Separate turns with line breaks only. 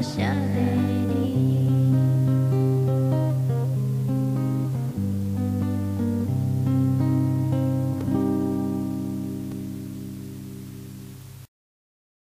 我想你